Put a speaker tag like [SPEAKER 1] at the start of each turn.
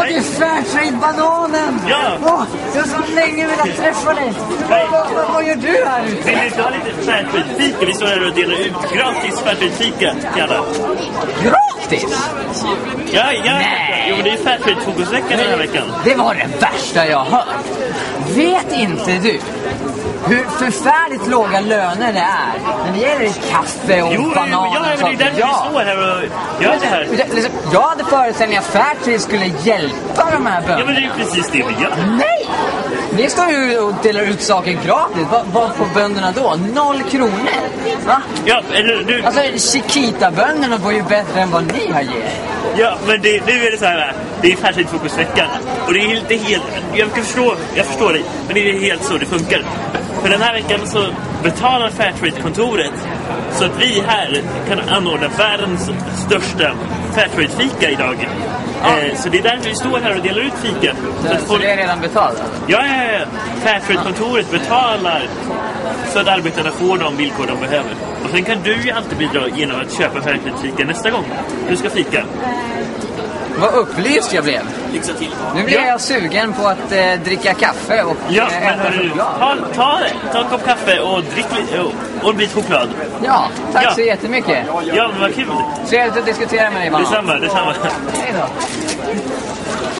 [SPEAKER 1] Åh, det är Fairtrade-bananen!
[SPEAKER 2] Ja.
[SPEAKER 1] Åh, jag har så länge velat träffa dig. Vad, vad, vad gör du här ute?
[SPEAKER 2] Vill ni inte ha lite Fairtrade-fika? Vi står här och delar ut gratis Fairtrade-fika till alla.
[SPEAKER 1] Gratis?
[SPEAKER 2] Ja, ja.
[SPEAKER 1] Nej.
[SPEAKER 2] Jo, men det är Fairtrade-fokusveckan den här veckan.
[SPEAKER 1] Det var det värsta jag har hört. Vet inte du hur förfärligt låga löner det är när det gäller kaffe och
[SPEAKER 2] Jo, jo,
[SPEAKER 1] bananer
[SPEAKER 2] ja,
[SPEAKER 1] och
[SPEAKER 2] men det är därför vi står här och gör det här.
[SPEAKER 1] Jag- Jag hade föreställningen att Fairtrade skulle hjälpa de här
[SPEAKER 2] Ja, men
[SPEAKER 1] bönderna.
[SPEAKER 2] det är ju precis det vi gör.
[SPEAKER 1] Nej! Ni står ju och delar ut saker gratis. Vad, vad får bönderna då? Noll kronor? Va?
[SPEAKER 2] Ja, eller du...
[SPEAKER 1] Alltså Chiquita-bönderna får ju bättre än vad ni har gett.
[SPEAKER 2] Ja, men det, nu är det så här. Det är Fairtrade-fokusveckan. Och det är inte helt... Jag kan förstå, jag förstår dig. Men det är helt så det funkar. För den här veckan så betalar Fairtrade-kontoret så att vi här kan anordna världens största Fairtrade-fika idag. Eh, så det är därför vi står här och delar ut fika. Så
[SPEAKER 1] Så
[SPEAKER 2] folk...
[SPEAKER 1] det är redan betalt?
[SPEAKER 2] Ja, ja, ja. Fairtrade-kontoret betalar så att arbetarna får de villkor de behöver. Och sen kan du ju alltid bidra genom att köpa Fairtrade-fika nästa gång du ska fika.
[SPEAKER 1] Vad upplyst jag blev.
[SPEAKER 2] Lyxa till.
[SPEAKER 1] Nu blir
[SPEAKER 2] Ja.
[SPEAKER 1] jag sugen på att eh, dricka kaffe och
[SPEAKER 2] Ja,
[SPEAKER 1] eh,
[SPEAKER 2] men
[SPEAKER 1] äta
[SPEAKER 2] hörru,
[SPEAKER 1] choklad.
[SPEAKER 2] ta, ta, ta en kopp kaffe och drick lite och, och bit choklad.
[SPEAKER 1] Ja, tack
[SPEAKER 2] Ja.
[SPEAKER 1] så jättemycket.
[SPEAKER 2] Ja, men vad kul.
[SPEAKER 1] Trevligt att diskutera med dig, Ivan.
[SPEAKER 2] Detsamma, detsamma.
[SPEAKER 1] Hej då.